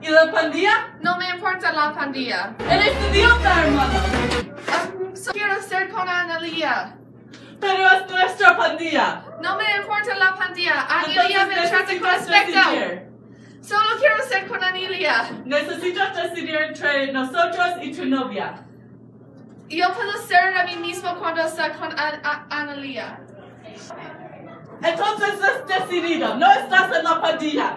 ¿Y la pandilla? No me importa la pandilla. Eres idiota, hermano. Um, so quiero ser con Analia. Pero es nuestra pandilla. No me importa la pandilla. Analia me trata con respeto. Solo quiero ser con Analia. Necesitas decidir entre nosotros y tu novia. Yo puedo ser a mí mismo cuando está con An- Analia. Entonces es decidido. No estás en la pandilla.